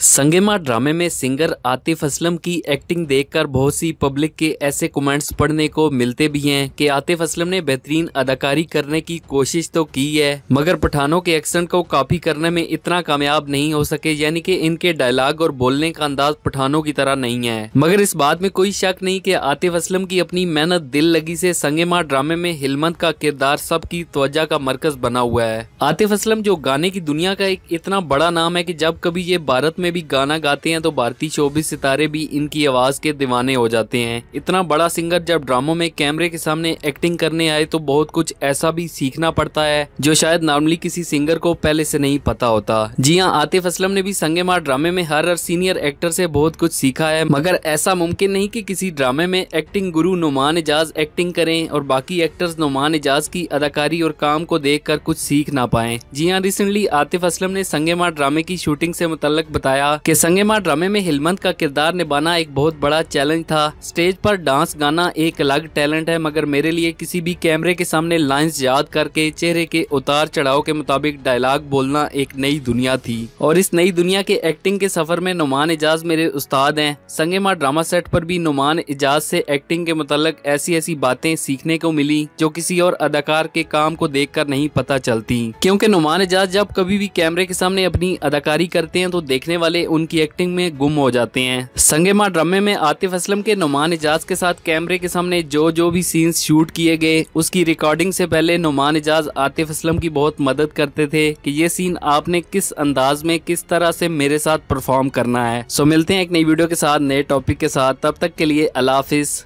संगेमा ड्रामे में सिंगर आतिफ असलम की एक्टिंग देखकर बहुत सी पब्लिक के ऐसे कमेंट्स पढ़ने को मिलते भी हैं कि आतिफ असलम ने बेहतरीन अदाकारी करने की कोशिश तो की है, मगर पठानों के एक्सेंट को कॉपी करने में इतना कामयाब नहीं हो सके, यानी कि इनके डायलॉग और बोलने का अंदाज पठानों की तरह नहीं है। मगर इस बात में कोई शक नहीं की आतिफ असलम की अपनी मेहनत, दिल लगी से संगेमा ड्रामे में हिलमत का किरदार सबकी त्वजा का मरकज बना हुआ है। आतिफ असलम जो गाने की दुनिया का एक इतना बड़ा नाम है की जब कभी ये भारत में में भी गाना गाते हैं तो भारतीय चौबीस सितारे भी इनकी आवाज़ के दीवाने हो जाते हैं। इतना बड़ा सिंगर जब ड्रामों में कैमरे के सामने एक्टिंग करने आए तो बहुत कुछ ऐसा भी सीखना पड़ता है, जो शायद नॉर्मली किसी सिंगर को पहले से नहीं पता होता। जी हाँ आतिफ असलम ने भी संगे मार ड्रामे में हर हर सीनियर एक्टर से बहुत कुछ सीखा है, मगर ऐसा मुमकिन नहीं कि किसी ड्रामे में एक्टिंग गुरु नुमान एजाज एक्टिंग करें, और बाकी एक्टर्स नुमान एजाज की अदाकारी और काम को देख कुछ सीख ना पाए। जी हाँ रिसेंटली आतिफ असलम ने संगे मार ड्रामे की शूटिंग से मुतल बताया बताया कि संगेमा ड्रामे में हिलमंत का किरदार निभाना एक बहुत बड़ा चैलेंज था। स्टेज पर डांस गाना एक अलग टैलेंट है, मगर मेरे लिए किसी भी कैमरे के सामने लाइंस याद करके, चेहरे के उतार चढ़ाव के मुताबिक डायलॉग बोलना एक नई दुनिया थी। और इस नई दुनिया के एक्टिंग के सफ़र में नुमान एजाज मेरे उस्ताद हैं। संगेमा ड्रामा सेट पर भी नुमान एजाज से एक्टिंग के मुतलक ऐसी ऐसी बातें सीखने को मिली, जो किसी और अदाकार के काम को देखकर नहीं पता चलती। क्योंकि नुमान एजाज जब कभी भी कैमरे के सामने अपनी अदाकारी करते हैं तो देखने वाले वाले उनकी एक्टिंग में गुम हो जाते हैं। संगेमा ड्रामे में आतिफ असलम के नुमान एजाज के साथ कैमरे के सामने जो जो भी सीन्स शूट किए गए, उसकी रिकॉर्डिंग से पहले नुमान एजाज आतिफ असलम की बहुत मदद करते थे कि ये सीन आपने किस अंदाज में, किस तरह से मेरे साथ परफॉर्म करना है। सो मिलते हैं एक नई वीडियो के साथ, नए टॉपिक के साथ। तब तक के लिए अलाफिज